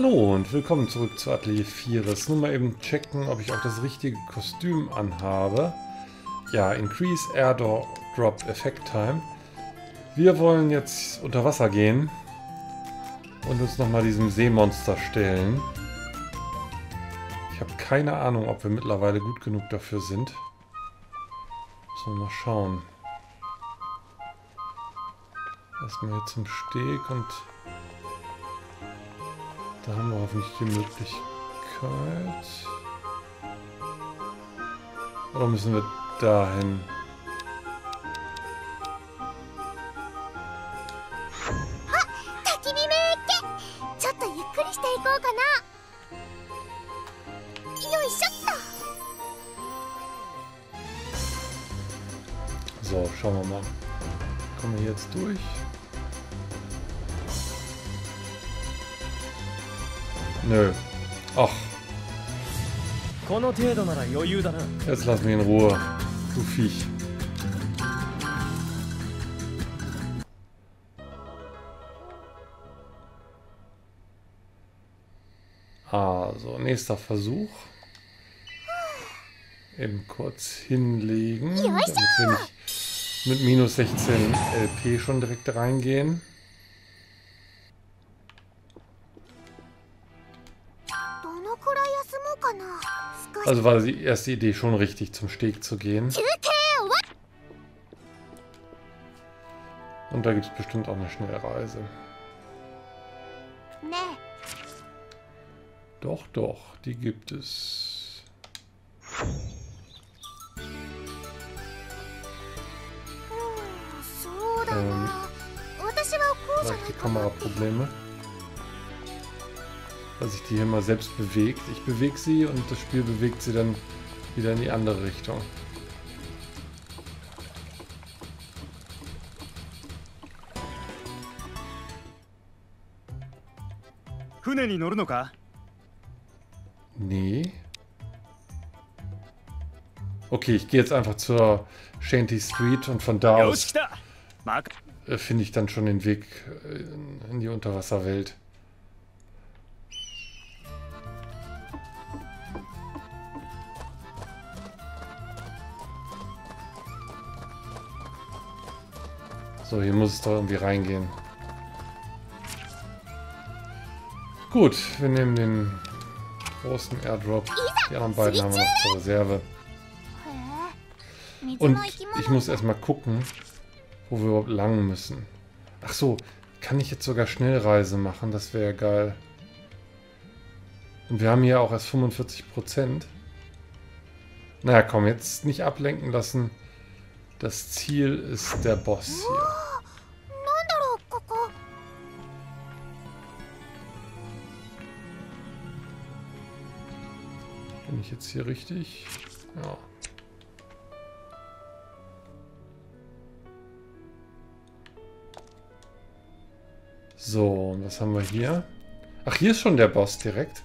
Hallo und willkommen zurück zu Atelier 4. Jetzt nur mal eben checken, ob ich auch das richtige Kostüm anhabe. Ja, Increase Airdrop Effect Time. Wir wollen jetzt unter Wasser gehen und uns nochmal diesem Seemonster stellen. Ich habe keine Ahnung, ob wir mittlerweile gut genug dafür sind. So, mal schauen. Erstmal hier zum Steg und da haben wir hoffentlich die Möglichkeit. Oder müssen wir dahin? So, schauen wir mal. Kommen wir jetzt durch? Nö. Ach. Jetzt lass mich in Ruhe. Du Viech. Also, nächster Versuch. Eben kurz hinlegen, damit wir nicht mit minus 16 LP schon direkt reingehen. Also war die erste Idee schon richtig, zum Steg zu gehen. Und da gibt es bestimmt auch eine Schnellreise. Doch, doch, die gibt es. Ähm, die Kameraprobleme weil sich die hier mal selbst bewegt. Ich bewege sie und das Spiel bewegt sie dann wieder in die andere Richtung. Nee. Okay, ich gehe jetzt einfach zur Shanty Street und von da aus äh, finde ich dann schon den Weg äh, in die Unterwasserwelt. So, hier muss es doch irgendwie reingehen. Gut, wir nehmen den großen Airdrop. Die anderen beiden haben wir noch zur Reserve. Und ich muss erstmal gucken, wo wir überhaupt lang müssen. Ach so, kann ich jetzt sogar Schnellreise machen? Das wäre geil. Und wir haben hier auch erst 45%. Naja, komm, jetzt nicht ablenken lassen. Das Ziel ist der Boss hier. Bin ich jetzt hier richtig? Ja. So, und was haben wir hier? Ach, hier ist schon der Boss direkt.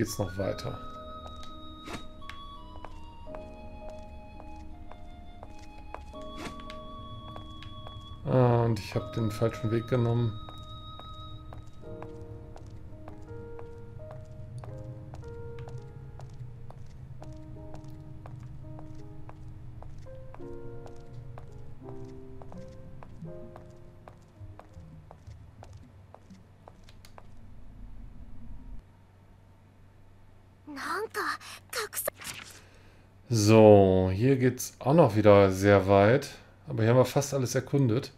Geht's noch weiter. Ah, und ich habe den falschen Weg genommen. So, hier geht's auch noch wieder sehr weit. Aber hier haben wir fast alles erkundet.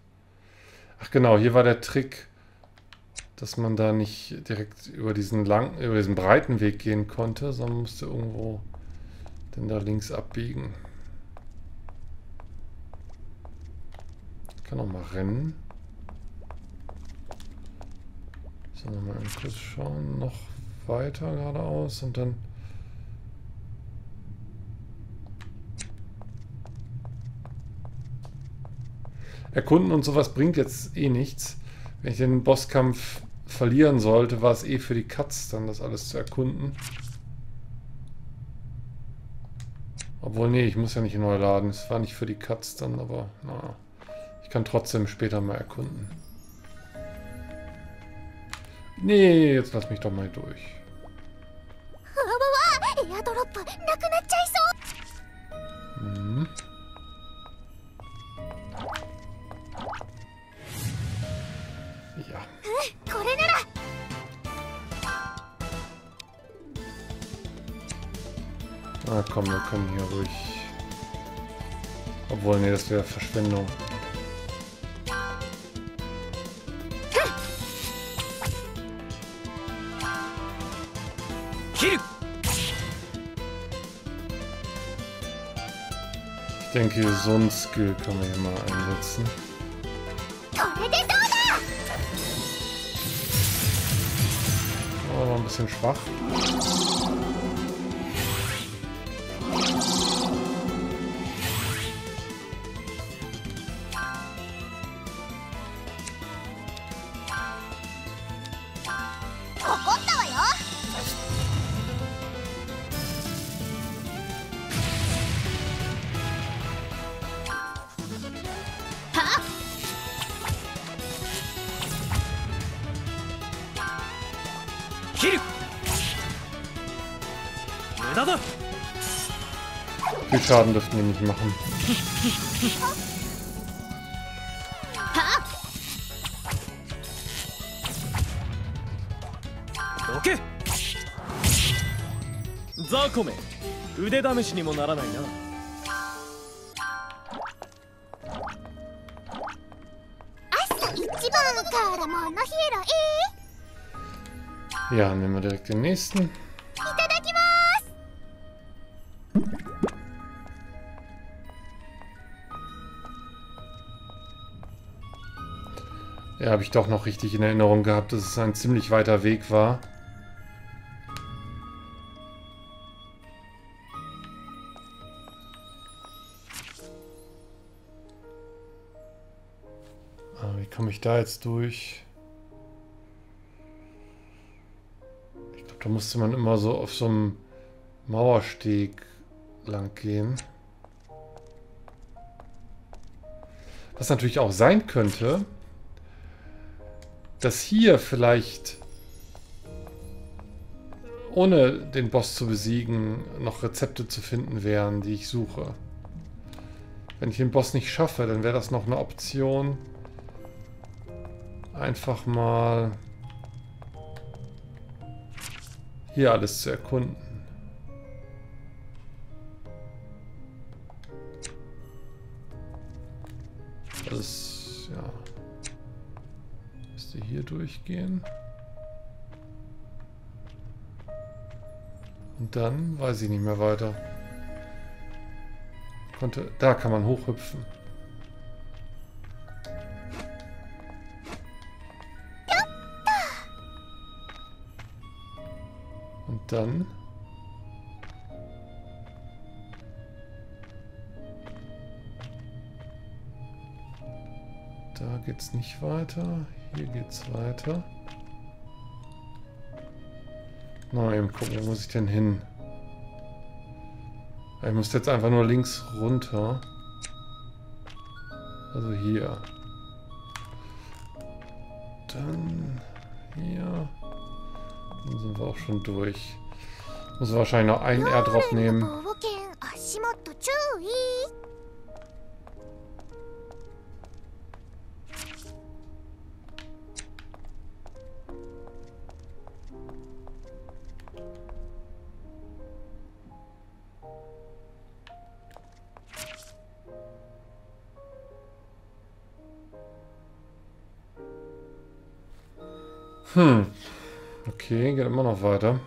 Ach genau, hier war der Trick, dass man da nicht direkt über diesen lang, über diesen breiten Weg gehen konnte, sondern musste irgendwo dann da links abbiegen. Ich kann auch mal rennen. So, nochmal kurz schauen. Noch weiter geradeaus und dann Erkunden und sowas bringt jetzt eh nichts. Wenn ich den Bosskampf verlieren sollte, war es eh für die Katz dann das alles zu erkunden. Obwohl, nee, ich muss ja nicht neu laden. Es war nicht für die Katz dann, aber na, ich kann trotzdem später mal erkunden. Nee, jetzt lass mich doch mal durch. Ah komm, wir können hier ruhig... Obwohl, nee, das wäre Verschwendung. Ich denke, so ein Skill können wir hier mal einsetzen. Oh, ein bisschen schwach. Viel Schaden dürften wir nicht machen. Okay. ザコメ腕試しにもならないな朝一番からものヒーロー Ja, nehmen wir direkt den nächsten. Ja, habe ich doch noch richtig in Erinnerung gehabt, dass es ein ziemlich weiter Weg war. Ah, wie komme ich da jetzt durch? Ich glaube, da musste man immer so auf so einem Mauersteg lang gehen. Was natürlich auch sein könnte, dass hier vielleicht ohne den Boss zu besiegen noch Rezepte zu finden wären, die ich suche. Wenn ich den Boss nicht schaffe, dann wäre das noch eine Option. Einfach mal hier alles zu erkunden. Hier durchgehen. Und dann weiß ich nicht mehr weiter. Konnte, da kann man hochhüpfen. Und dann... geht's nicht weiter. Hier geht's weiter. Na, eben gucken, wo muss ich denn hin? Ich muss jetzt einfach nur links runter. Also hier. Dann hier. Dann sind wir auch schon durch. Muss wahrscheinlich noch einen Airdrop nehmen. Hm. Okay, geht immer noch weiter.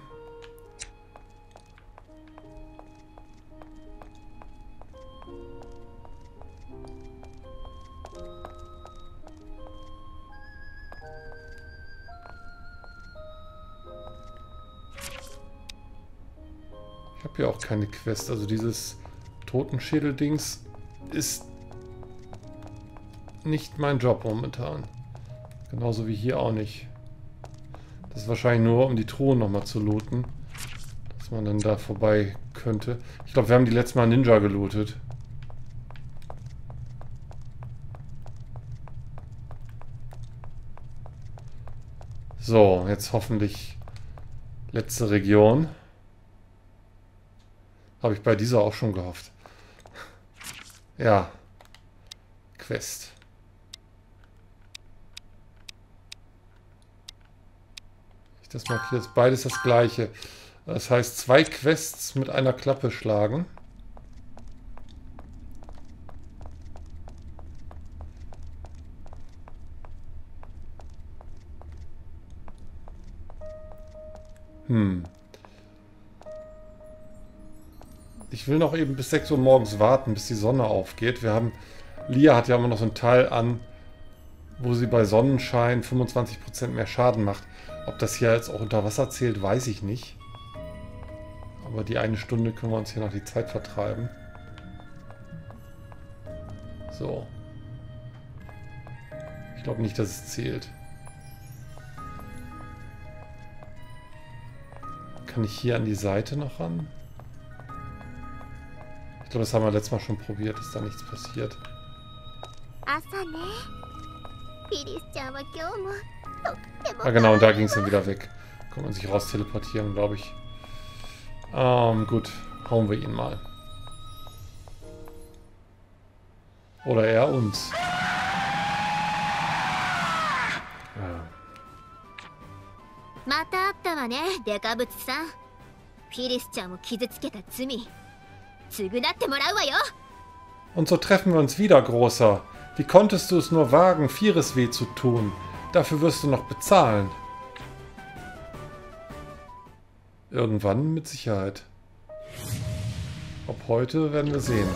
Ich habe hier auch keine Quest. Also dieses Totenschädel-Dings ist nicht mein Job momentan. Genauso wie hier auch nicht. Ist wahrscheinlich nur, um die Truhen nochmal zu looten. Dass man dann da vorbei könnte. Ich glaube, wir haben die letzte Mal Ninja gelootet. So, jetzt hoffentlich letzte Region. Habe ich bei dieser auch schon gehofft. Ja. Quest. Das markiere jetzt beides das gleiche. Das heißt, zwei Quests mit einer Klappe schlagen. Hm. Ich will noch eben bis 6 Uhr morgens warten, bis die Sonne aufgeht. Wir haben... Lia hat ja immer noch so einen Teil an, wo sie bei Sonnenschein 25% mehr Schaden macht. Ob das hier jetzt auch unter Wasser zählt, weiß ich nicht. Aber die eine Stunde können wir uns hier noch die Zeit vertreiben. So. Ich glaube nicht, dass es zählt. Kann ich hier an die Seite noch ran? Ich glaube, das haben wir letztes Mal schon probiert, dass da nichts passiert. Ah genau, und da ging es dann wieder weg. Kann man sich raus teleportieren, glaube ich. Ähm, gut. Hauen wir ihn mal. Oder er uns. またあったわねデカブツさんフィリスちゃんを傷つけた罪償ってもらうわよ Und so treffen wir uns wieder, Großer. Wie konntest du es nur wagen, Vieres weh zu tun? Dafür wirst du noch bezahlen. Irgendwann mit Sicherheit. Ob heute, werden wir sehen.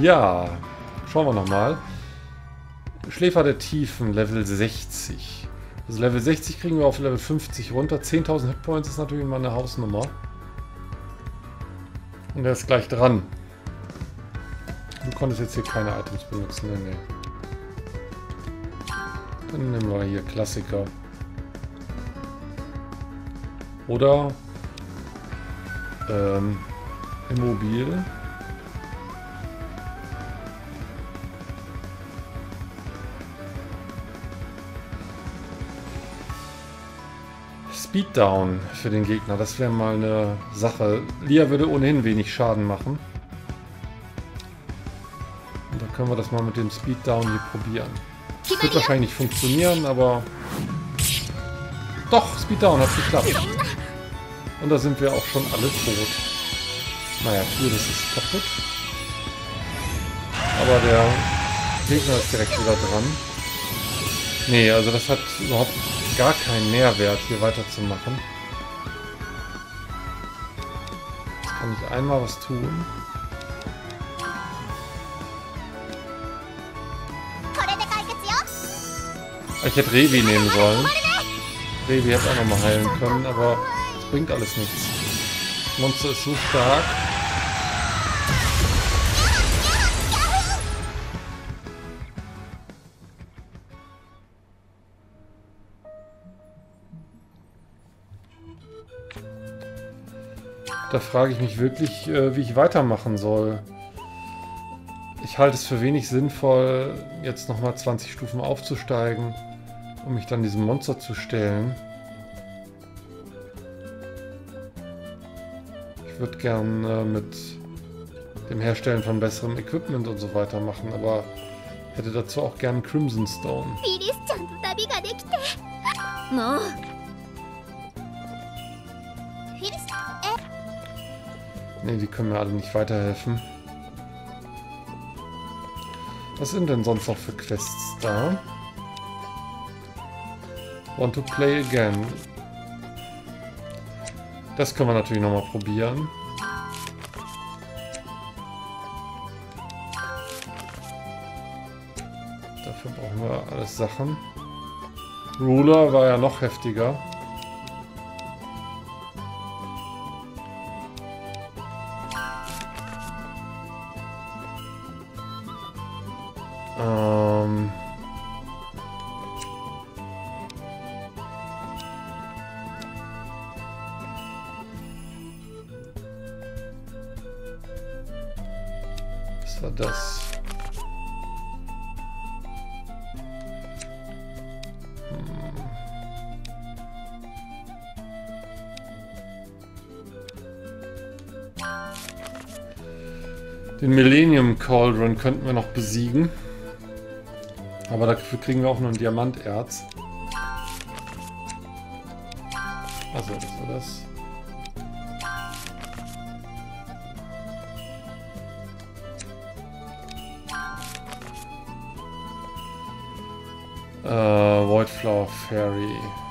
Ja, schauen wir nochmal. Schläfer der Tiefen, Level 60. Also Level 60 kriegen wir auf Level 50 runter. 10.000 Hitpoints ist natürlich mal eine Hausnummer. Und er ist gleich dran. Du konntest jetzt hier keine Items benutzen. Nee, nee. Dann nehmen wir hier Klassiker. Oder ähm, Immobil. Speeddown für den Gegner. Das wäre mal eine Sache. Lia würde ohnehin wenig Schaden machen. Und da können wir das mal mit dem Speeddown hier probieren. Das wird wahrscheinlich nicht funktionieren, aber... Doch, Speeddown hat geklappt. Und da sind wir auch schon alle tot. Naja, hier, das ist kaputt. Aber der Gegner ist direkt wieder dran. Nee, also das hat überhaupt gar keinen Mehrwert, hier weiterzumachen. Jetzt kann ich einmal was tun. Ich hätte Revi nehmen sollen. Revi hätte auch nochmal heilen können, aber es bringt alles nichts. Monster ist so stark. Da frage ich mich wirklich, äh, wie ich weitermachen soll. Ich halte es für wenig sinnvoll, jetzt nochmal 20 Stufen aufzusteigen, um mich dann diesem Monster zu stellen. Ich würde gern äh, mit dem Herstellen von besserem Equipment und so weiter machen, aber hätte dazu auch gern Crimson Stone. Ne, die können mir alle nicht weiterhelfen. Was sind denn sonst noch für Quests da? Want to play again. Das können wir natürlich nochmal probieren. Dafür brauchen wir alles Sachen. Ruler war ja noch heftiger. Könnten wir noch besiegen. Aber dafür kriegen wir auch nur ein Diamanterz. Also, das war das. Äh, Voidflower Fairy.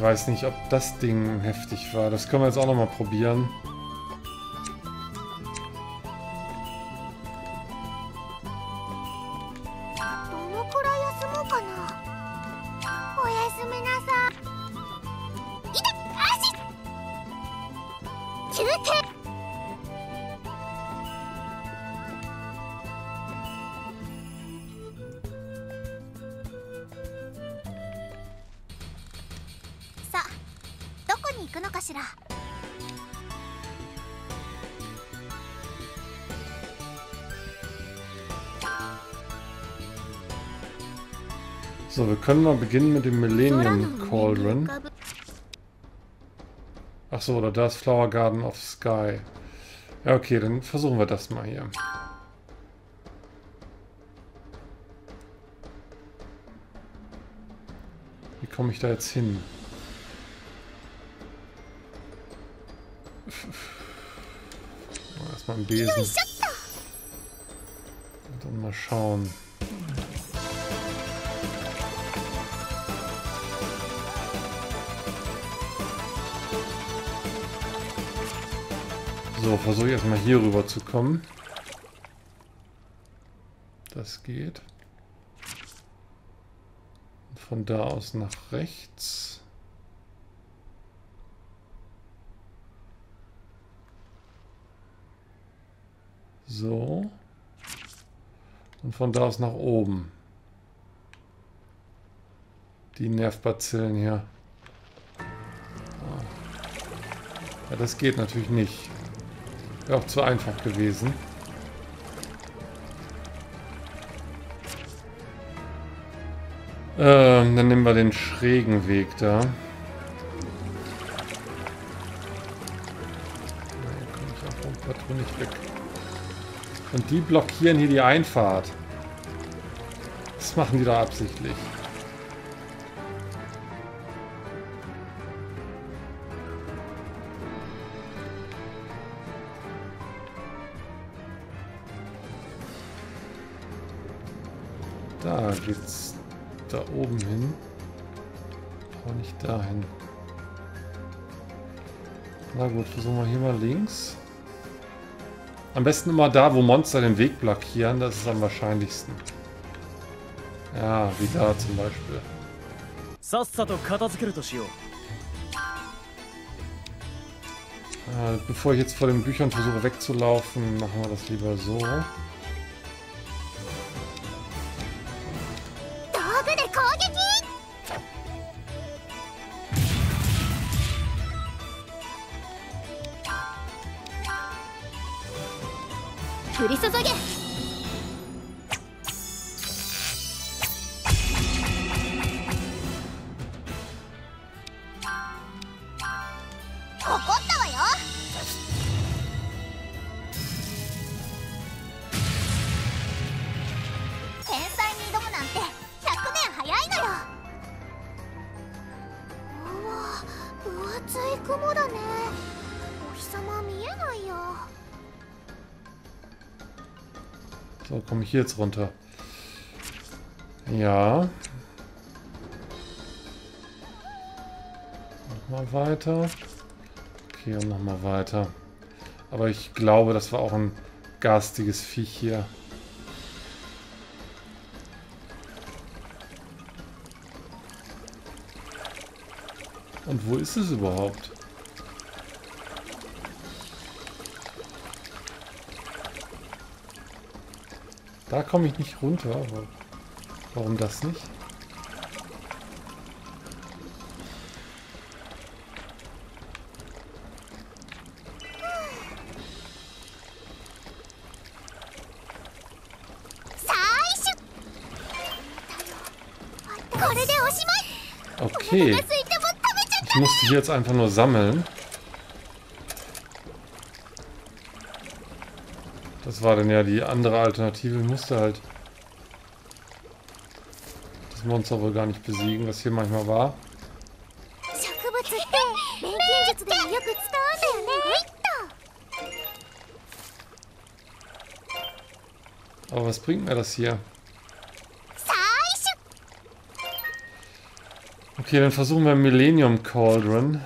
Ich weiß nicht, ob das Ding heftig war. Das können wir jetzt auch nochmal probieren. Können mal beginnen mit dem Millennium Cauldron. Achso, oder das Flower Garden of Sky. Ja, okay, dann versuchen wir das mal hier. Wie komme ich da jetzt hin? Erstmal einen Besen. Und dann mal schauen. So, versuche ich erstmal hier rüber zu kommen. Das geht. von da aus nach rechts. So. Und von da aus nach oben. Die Nervbazillen hier. Ja, das geht natürlich nicht. Wäre auch zu einfach gewesen. Ähm, dann nehmen wir den schrägen Weg da. Und die blockieren hier die Einfahrt. Das machen die da absichtlich. Da geht's da oben hin. Aber nicht dahin. Na gut, versuchen wir hier mal links. Am besten immer da, wo Monster den Weg blockieren. Das ist am wahrscheinlichsten. Ja, wie da zum Beispiel. Äh, bevor ich jetzt vor den Büchern versuche wegzulaufen, machen wir das lieber so. 降り注げ。Hier jetzt runter? Ja. Nochmal weiter. Okay, und nochmal weiter. Aber ich glaube, das war auch ein garstiges Viech hier. Und wo ist es überhaupt? Da komme ich nicht runter. Warum das nicht? Okay. Ich musste hier jetzt einfach nur sammeln. Das war dann ja die andere Alternative. Ich musste halt das Monster wohl gar nicht besiegen, was hier manchmal war. Aber was bringt mir das hier? Okay, dann versuchen wir Millennium Cauldron.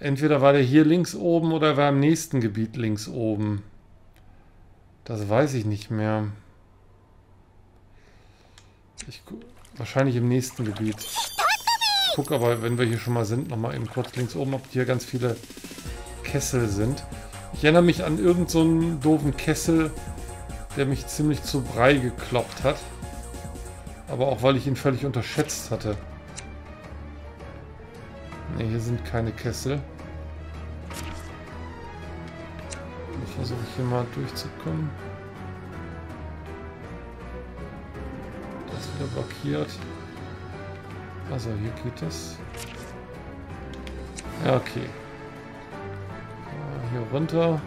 Entweder war der hier links oben oder war im nächsten Gebiet links oben. Das weiß ich nicht mehr. Ich, wahrscheinlich im nächsten Gebiet. Ich guck aber, wenn wir hier schon mal sind, nochmal eben kurz links oben, ob hier ganz viele Kessel sind. Ich erinnere mich an irgendeinen so doofen Kessel, der mich ziemlich zu Brei gekloppt hat. Aber auch weil ich ihn völlig unterschätzt hatte. Ne, hier sind keine Kessel. Ich versuche hier mal durchzukommen. Das wieder blockiert. Also hier geht es. Ja, okay. Hier runter.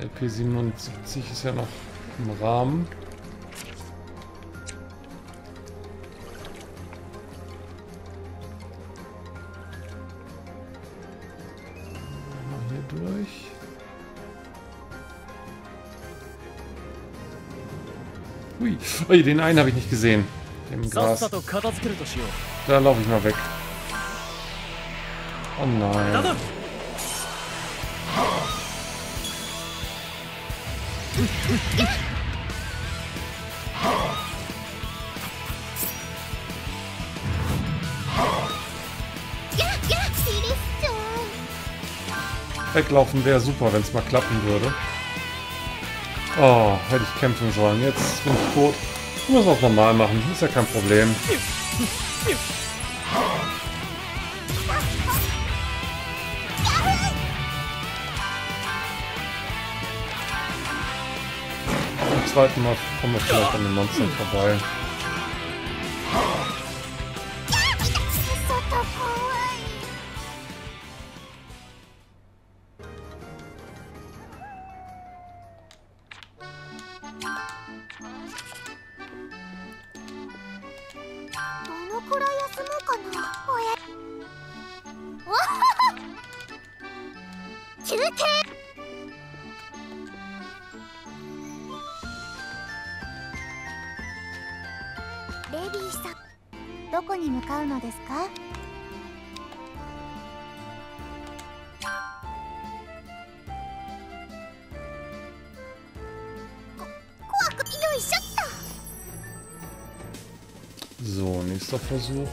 LP77 ist ja noch im Rahmen. Durch. Hui, Ui, den einen habe ich nicht gesehen. Im Gras. Da laufe ich mal weg. Oh nein. Weglaufen wäre super, wenn es mal klappen würde. Oh, hätte ich kämpfen sollen. Jetzt bin ich tot. Wir müssen es normal machen. Ist ja kein Problem. zweiten Mal kommen wir vielleicht an den Monstern vorbei. Nächster Versuch.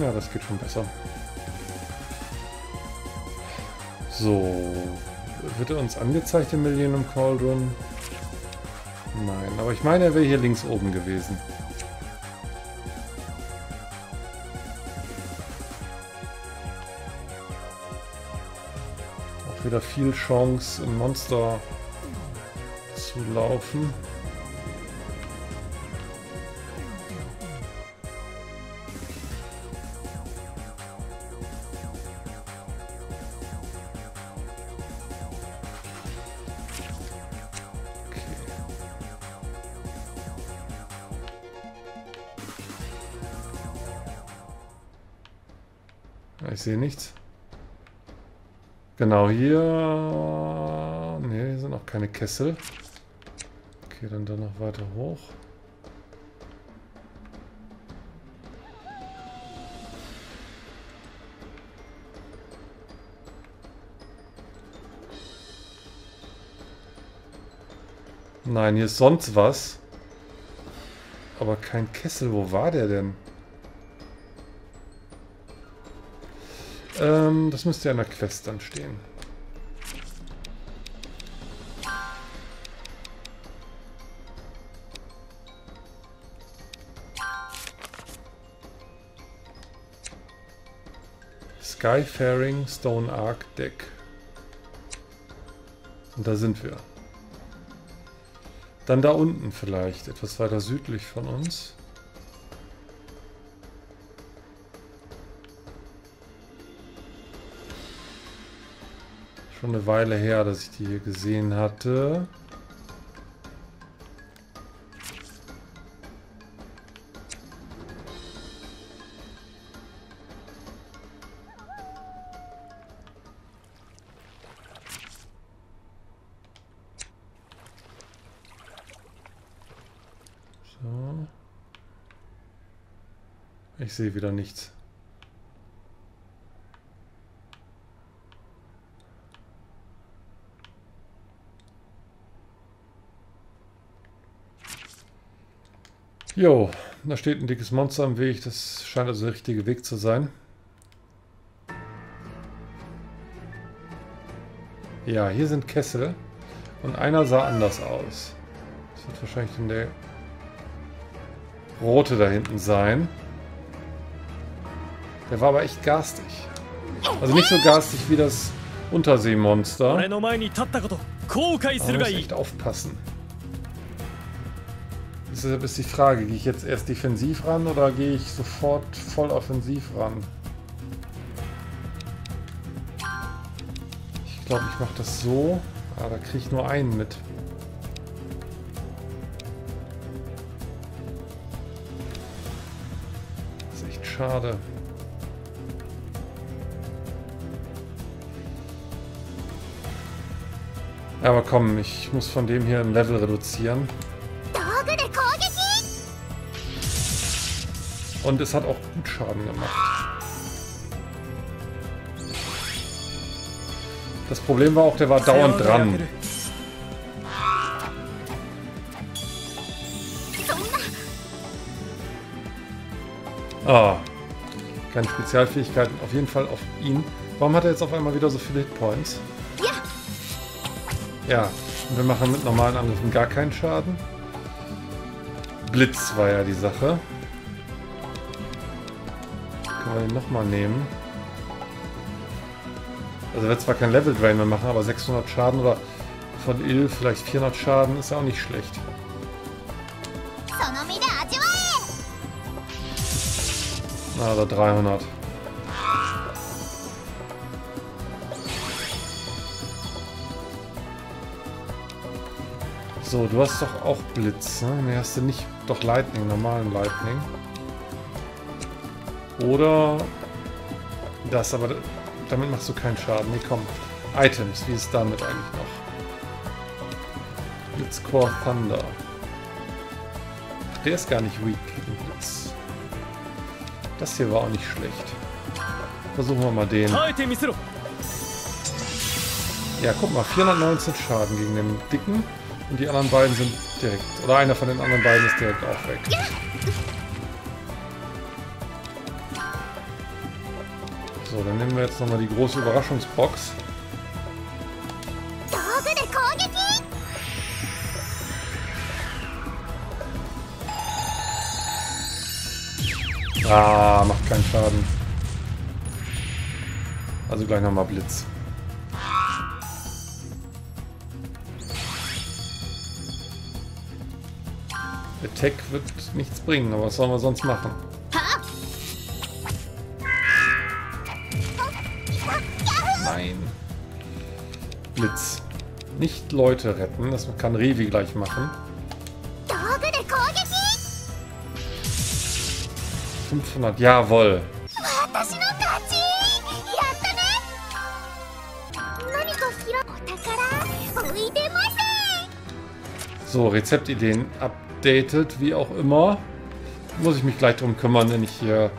Ja, das geht schon besser. So. Wird er uns angezeigt im Millennium Cauldron? Nein, aber ich meine, er wäre hier links oben gewesen. Auch wieder viel Chance, im Monster zu laufen. Sehe nichts. Genau, hier... Ne, hier sind noch keine Kessel. Okay, dann da noch weiter hoch. Nein, hier ist sonst was. Aber kein Kessel. Wo war der denn? Ähm, das müsste ja in der Quest dann stehen. Skyfaring Stone Arc Deck. Und da sind wir. Dann da unten vielleicht, etwas weiter südlich von uns. Schon eine Weile her, dass ich die hier gesehen hatte. Ich sehe wieder nichts. Jo, da steht ein dickes Monster am Weg. Das scheint also der richtige Weg zu sein. Ja, hier sind Kessel. Und einer sah anders aus. Das wird wahrscheinlich dann der rote da hinten sein. Der war aber echt garstig. Also nicht so garstig wie das Unterseemonster. Da muss echt aufpassen. Deshalb ist die Frage, gehe ich jetzt erst defensiv ran oder gehe ich sofort voll offensiv ran? Ich glaube, ich mache das so. Ah, da kriege ich nur einen mit. Das ist echt schade. Aber komm, ich muss von dem hier ein Level reduzieren. Und es hat auch gut Schaden gemacht. Das Problem war auch, der war dauernd dran. Ah. Keine Spezialfähigkeiten. Auf jeden Fall auf ihn. Warum hat er jetzt auf einmal wieder so viele Hitpoints? Ja. Und wir machen mit normalen Angriffen gar keinen Schaden. Blitz war ja die Sache. Mal nochmal nehmen. Also wird zwar kein Level Drain mehr machen, aber 600 Schaden oder von Ill vielleicht 400 Schaden ist ja auch nicht schlecht. Na, also oder 300. So, du hast doch auch Blitz, ne? Ne, hast du nicht. Doch Lightning, normalen Lightning. Oder das, aber damit machst du keinen Schaden. Nee, komm. Items, wie ist damit eigentlich noch? Blitzcore Thunder. Ach, der ist gar nicht weak gegen Blitz. Das hier war auch nicht schlecht. Versuchen wir mal den. Ja, guck mal, 419 Schaden gegen den Dicken. Und die anderen beiden sind direkt, oder einer von den anderen beiden ist direkt auch weg. Dann nehmen wir jetzt nochmal die große Überraschungsbox. Ah, macht keinen Schaden. Also gleich nochmal Blitz. Attack wird nichts bringen, aber was sollen wir sonst machen? Blitz. Nicht Leute retten, das kann Revi gleich machen. 500, jawohl. So, Rezeptideen updated, wie auch immer. Muss ich mich gleich drum kümmern, wenn ich hier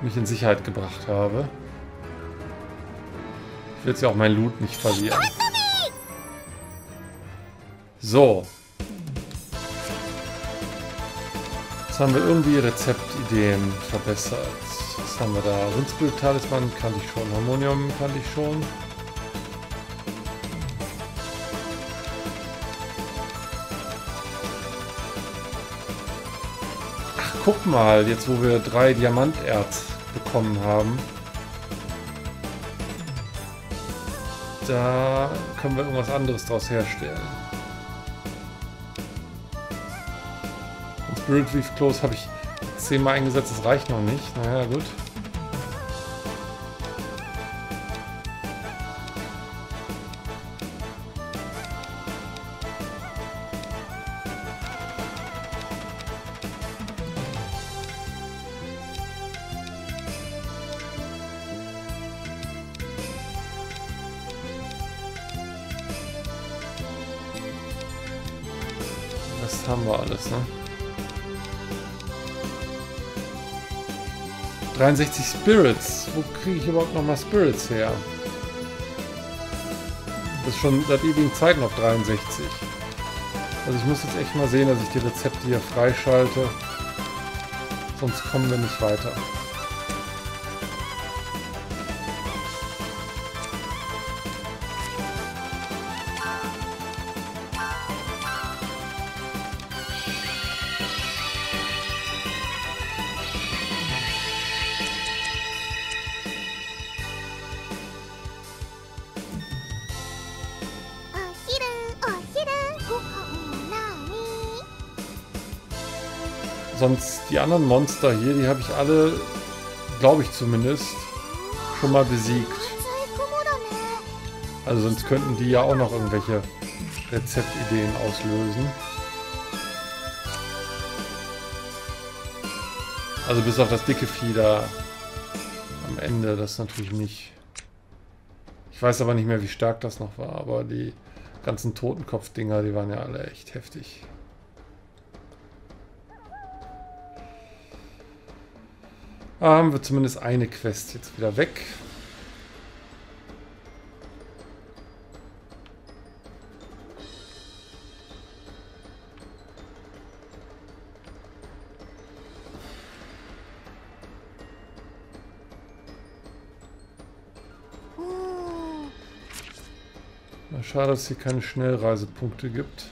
mich in Sicherheit gebracht habe. Ich will jetzt ja auch mein Loot nicht verlieren. So. Jetzt haben wir irgendwie Rezeptideen verbessert. Was haben wir da? Rindsbild-Talisman kannte ich schon. Harmonium kannte ich schon. Ach, guck mal, jetzt wo wir drei Diamanterz bekommen haben. Da können wir irgendwas anderes daraus herstellen. Spirit Reef Close habe ich zehnmal eingesetzt, das reicht noch nicht. Naja, gut. 63 Spirits. Wo kriege ich überhaupt nochmal Spirits her? Das ist schon seit ewigen Zeiten auf 63. Also ich muss jetzt echt mal sehen, dass ich die Rezepte hier freischalte. Sonst kommen wir nicht weiter. Die anderen Monster hier, die habe ich alle, glaube ich zumindest, schon mal besiegt. Also sonst könnten die ja auch noch irgendwelche Rezeptideen auslösen. Also bis auf das dicke Vieh da am Ende, das natürlich nicht. Ich weiß aber nicht mehr, wie stark das noch war, aber die ganzen Totenkopf-Dinger, die waren ja alle echt heftig. Haben wir zumindest eine Quest jetzt wieder weg. Na, schade, dass es hier keine Schnellreisepunkte gibt.